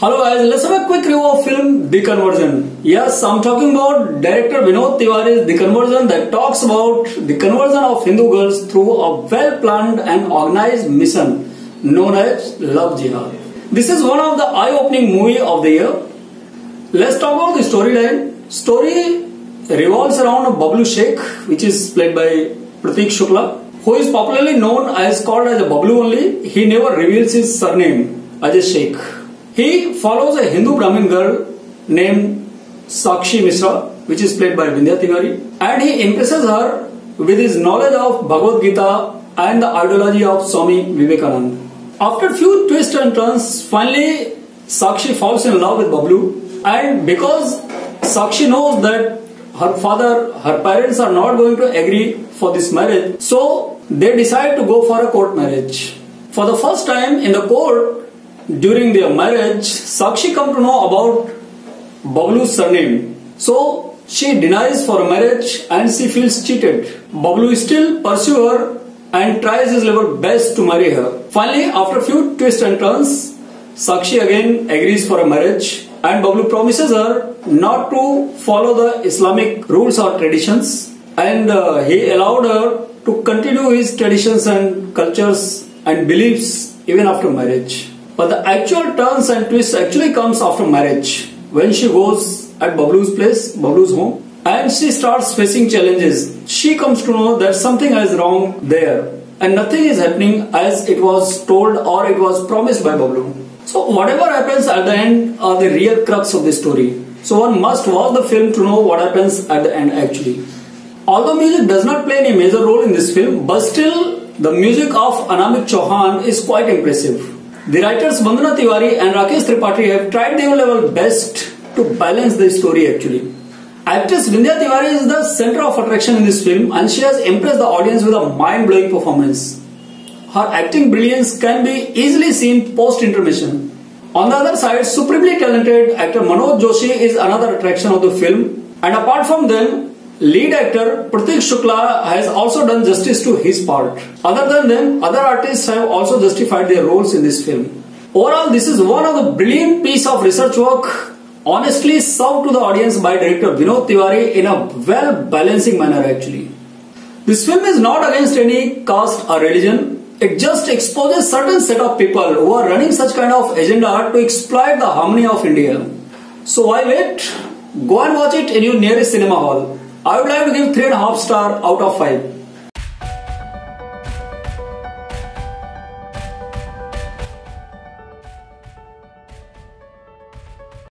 Hello guys, let's have a quick review of film The Conversion. Yes, I'm talking about director Vinod Tiwari's The Conversion that talks about the conversion of Hindu girls through a well-planned and organized mission known as Love Jihad. This is one of the eye-opening movie of the year. Let's talk about the storyline. Story revolves around a Bablu Sheikh, which is played by Pratik Shukla, who is popularly known as called as a Bablu only. He never reveals his surname, Ajay Sheikh. He follows a Hindu Brahmin girl named Sakshi Mishra, which is played by Vindhya Tiwary, and he impresses her with his knowledge of Bhagavad Gita and the ideology of Swami Vivekananda. After few twists and turns, finally Sakshi falls in love with Bablu, and because Sakshi knows that her father, her parents are not going to agree for this marriage, so they decide to go for a court marriage. For the first time in the court, during their marriage, Sakshi come to know about Bablu's surname. So she denies for a marriage and she feels cheated. Bablu still pursue her and tries his level best to marry her. Finally, after a few twists and turns, Sakshi again agrees for a marriage and Bablu promises her not to follow the Islamic rules or traditions and uh, he allowed her to continue his traditions and cultures and beliefs even after marriage. But the actual turns and twists actually comes after marriage when she goes at Bablu's place, Bablu's home and she starts facing challenges. She comes to know that something is wrong there and nothing is happening as it was told or it was promised by Bablu. So whatever happens at the end are the real crux of the story. So one must watch the film to know what happens at the end actually. Although music does not play any major role in this film, but still the music of Anamik Chauhan is quite impressive. The writers Vandana Tiwari and Rakesh Tripathi have tried their level best to balance the story actually. Actress Vindhya Tiwary is the center of attraction in this film and she has impressed the audience with a mind-blowing performance. Her acting brilliance can be easily seen post-intermission. On the other side, supremely talented actor Manoj Joshi is another attraction of the film and apart from them, Lead actor Pratik Shukla has also done justice to his part. Other than them, other artists have also justified their roles in this film. Overall, this is one of the brilliant piece of research work honestly served to the audience by director Vinod Tiwari in a well balancing manner actually. This film is not against any caste or religion. It just exposes certain set of people who are running such kind of agenda to exploit the harmony of India. So why wait? Go and watch it in your nearest cinema hall. I would like to give 3.5 star out of 5.